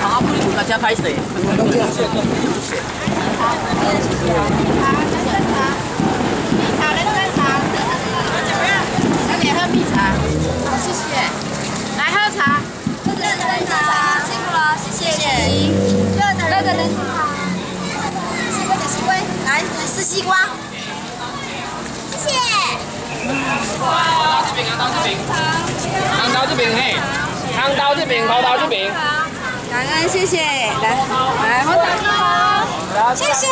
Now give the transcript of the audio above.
啊，不离大家拍摄。西瓜。谢谢。刀这边，刀这边，汤刀这边嘿，汤刀这边，刀刀这边。感恩，谢谢。来，来喝茶。谢谢。